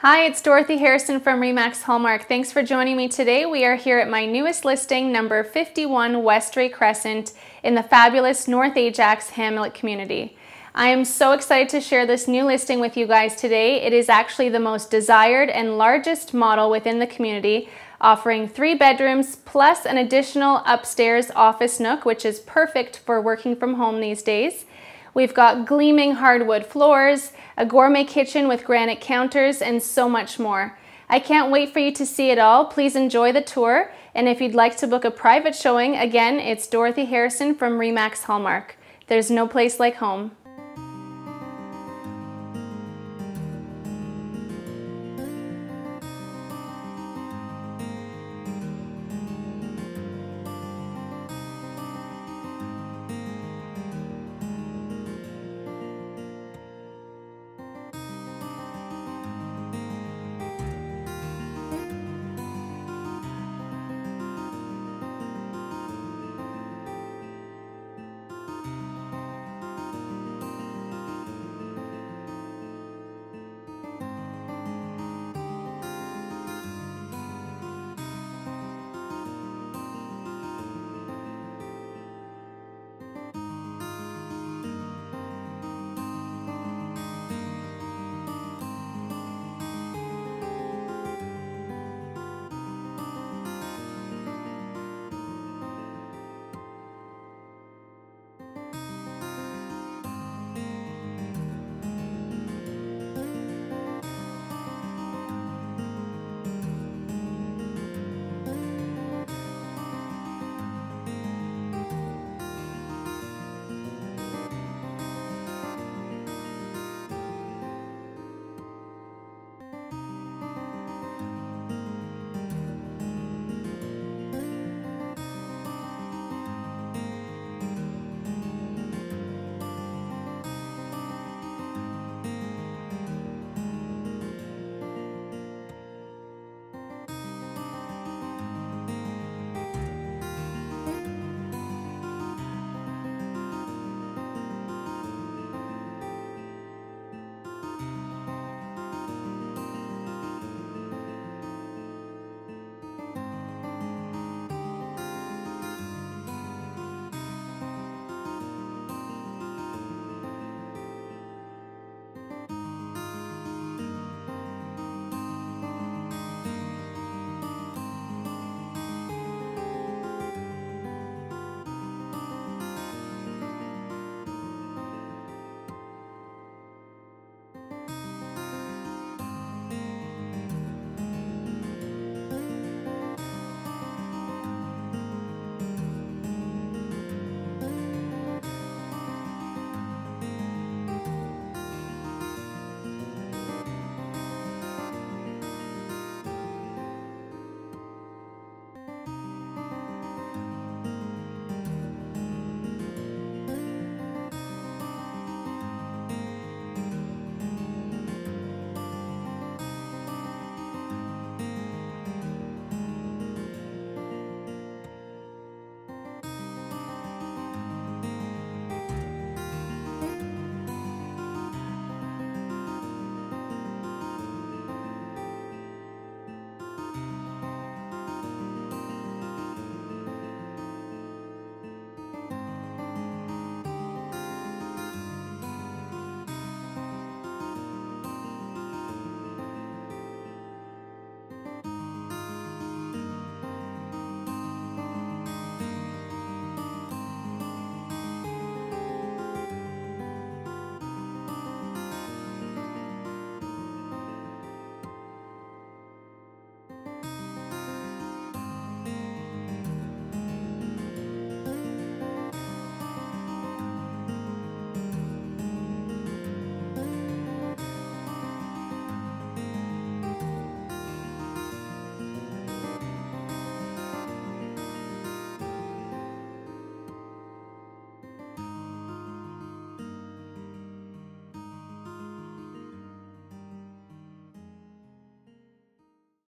Hi, it's Dorothy Harrison from Remax Hallmark. Thanks for joining me today. We are here at my newest listing, number 51 Westray Crescent in the fabulous North Ajax Hamlet community. I am so excited to share this new listing with you guys today. It is actually the most desired and largest model within the community, offering three bedrooms plus an additional upstairs office nook, which is perfect for working from home these days. We've got gleaming hardwood floors, a gourmet kitchen with granite counters, and so much more. I can't wait for you to see it all. Please enjoy the tour. And if you'd like to book a private showing, again, it's Dorothy Harrison from Remax Hallmark. There's no place like home.